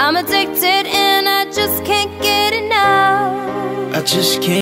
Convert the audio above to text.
I'm addicted and I just can't get enough. I just can't